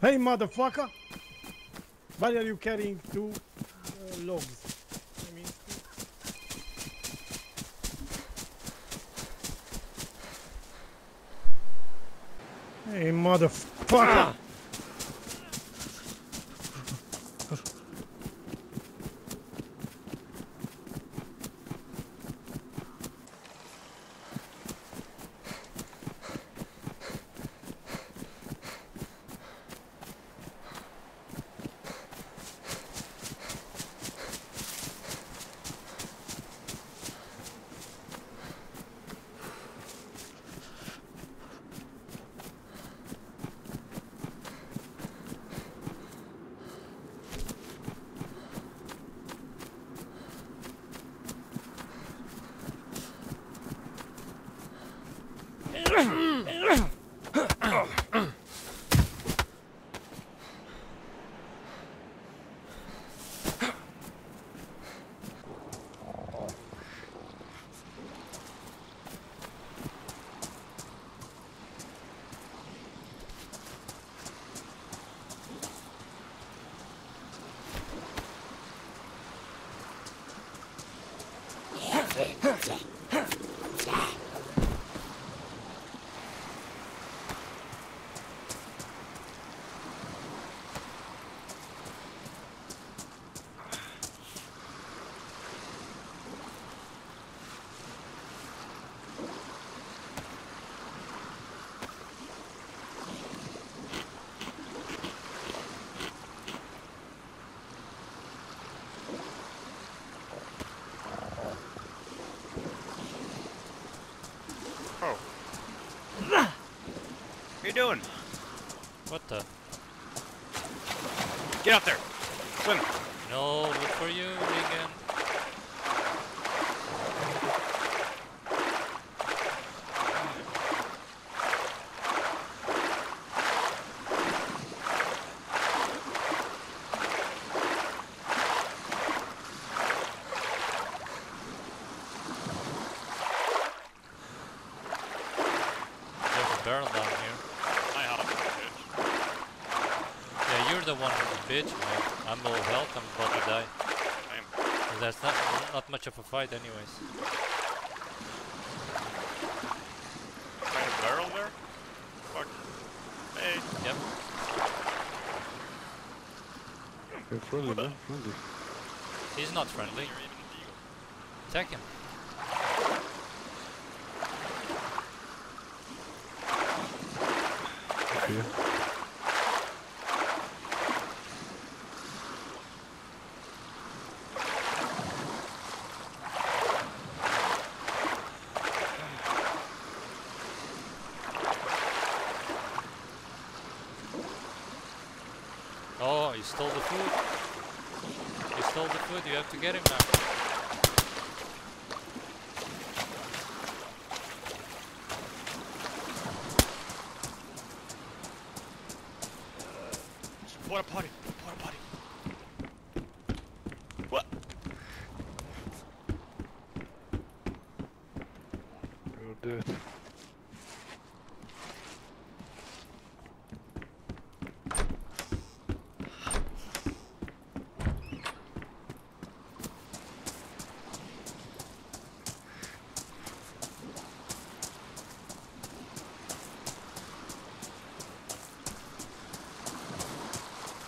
Hey, motherfucker! Why are you carrying two uh, logs? Hey, motherfucker! Huh. Oh. What are you doing? What the? Get out there! Swim! No, good for you, Regan. There's barrel down here. I hop, bitch. Yeah, you're the one who's a bitch, man. I'm low health, I'm about to die. Damn. That's not not much of a fight, anyways. Find a barrel there? Fuck. Hey. Yep. You're friendly, man. Friendly. He's not friendly. You're even legal. Attack him. Okay. Oh, he stole the food. He stole the food, you have to get him now. What a potty! What a potty! What? You're dead.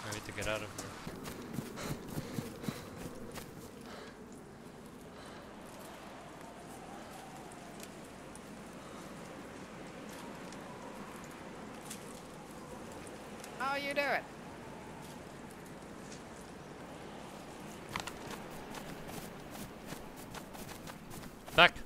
I need to get out of here. How you doing? Back!